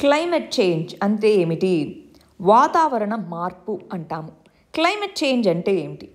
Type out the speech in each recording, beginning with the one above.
Climate change అంటే ఏమిటి? వాతావరణ మార్పు అంటాము. క్లైమేట్ చేంజ్ అంటే ఏమిటి?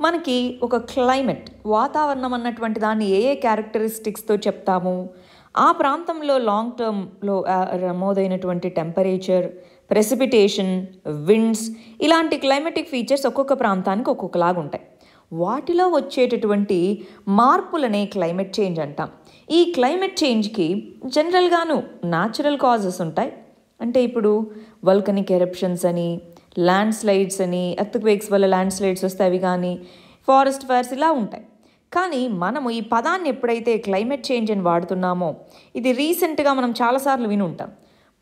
మనకి ఒక క్లైమేట్ వాతావరణం అన్నటువంటి దాన్ని ఏ ఏ క్యారెక్టరిస్టిక్స్తో చెప్తాము? ఆ ప్రాంతంలో లాంగ్ టర్మ్లో నమోదైనటువంటి టెంపరేచర్ ప్రెసిపిటేషన్ విండ్స్ ఇలాంటి క్లైమేటిక్ ఫీచర్స్ ఒక్కొక్క ప్రాంతానికి ఒక్కొక్కలాగా ఉంటాయి వాటిలో వచ్చేటటువంటి మార్పులనే క్లైమేట్ చేంజ్ అంటాం. ఈ క్లైమేట్ చేంజ్కి జనరల్గాను న్యాచురల్ కాజెస్ ఉంటాయి. అంటే ఇప్పుడు వల్కనిక్ ఎరప్షన్స్ అని ల్యాండ్ స్లైడ్స్ అని ఎర్త్క్వేక్స్ వల్ల ల్యాండ్ స్లైడ్స్ వస్తాయి అవి కానీ ఫారెస్ట్ ఫైర్స్ ఇలా ఉంటాయి. కానీ మనము ఈ పదాన్ని ఎప్పుడైతే క్లైమేట్ చేంజ్ అని వాడుతున్నామో ఇది రీసెంట్గా మనం చాలాసార్లు విని ఉంటాం.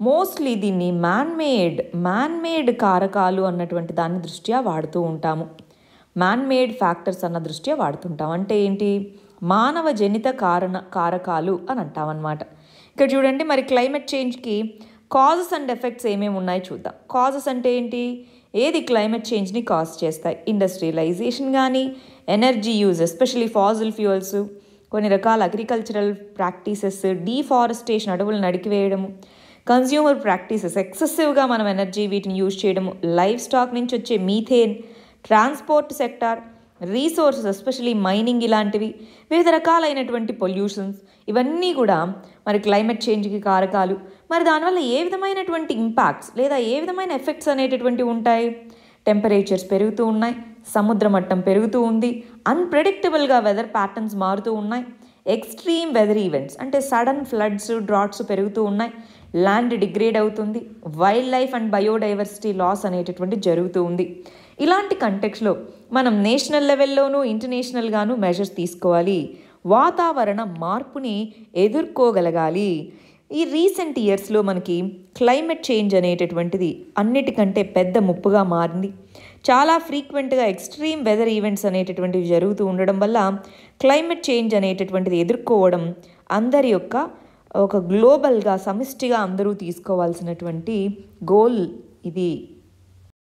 మోస్ట్లీ దీన్ని మ్యాన్మేడ్ మ్యాన్మేడ్ కారకాలు అన్నటువంటి దాని దృష్ట్యా వాడుతూ ఉంటాము. మ్యాన్ మేడ్ ఫ్యాక్టర్స్ అన్న దృష్ట్యా వాడుతుంటాం. అంటే ఏంటి? మానవ జనిత కారణ కారకాలు అని అంటాం అన్నమాట. ఇక్కడ చూడండి మరి క్లైమేట్ చేంజ్కి కాజెస్ అండ్ ఎఫెక్ట్స్ ఏమేమి ఉన్నాయో చూద్దాం. కాజెస్ అంటే ఏంటి? ఏది క్లైమేట్ చేంజ్ని కాజ్ చేస్తాయి? ఇండస్ట్రియలైజేషన్ కానీ energy use especially fossil fuels కొన్ని రకాల అగ్రికల్చరల్ ప్రాక్టీసెస్ డీఫారెస్టేషన్ అడవులు నడికివేయడము కన్జ్యూమర్ ప్రాక్టీసెస్ ఎక్సెసివ్గా మనం ఎనర్జీ వీటిని యూజ్ చేయడము లైఫ్ స్టాక్ నుంచి వచ్చే methane transport sector resources especially mining ఇలాంటివి వివిధ రకాలైనటువంటి పొల్యూషన్స్ ఇవన్నీ కూడా మరి క్లైమేట్ చేంజ్కి కారకాలు. మరి దానివల్ల ఏ విధమైనటువంటి ఇంపాక్ట్స్ లేదా ఏ విధమైన ఎఫెక్ట్స్ అనేటటువంటివి ఉంటాయి? టెంపరేచర్స్ పెరుగుతూ ఉన్నాయి సముద్ర మట్టం పెరుగుతూ ఉంది అన్ప్రెడిక్టబుల్గా వెదర్ ప్యాటర్న్స్ మారుతూ ఉన్నాయి ఎక్స్ట్రీమ్ వెదర్ ఈవెంట్స్ అంటే సడన్ ఫ్లడ్స్ డ్రాట్స్ పెరుగుతూ ఉన్నాయి ల్యాండ్ డిగ్రేడ్ అవుతుంది wildlife and biodiversity loss అనేటటువంటి జరుగుతూ ఉంది. ఇలాంటి కంటెక్స్లో మనం నేషనల్ లెవెల్లోనూ ఇంటర్నేషనల్గాను మెజర్స్ తీసుకోవాలి. వాతావరణ మార్పుని ఎదుర్కోగలగాలి. ఈ రీసెంట్ ఇయర్స్లో మనకి క్లైమేట్ చేంజ్ అనేటటువంటిది అన్నిటికంటే పెద్ద ముప్పుగా మారింది. చాలా ఫ్రీక్వెంట్గా ఎక్స్ట్రీమ్ వెదర్ ఈవెంట్స్ అనేటటువంటివి జరుగుతూ ఉండడం వల్ల క్లైమేట్ చేంజ్ అనేటటువంటిది ఎదుర్కోవడం అందరి యొక్క ఒక గ్లోబల్గా సమిష్టిగా అందరూ తీసుకోవాల్సినటువంటి గోల్ ఇది.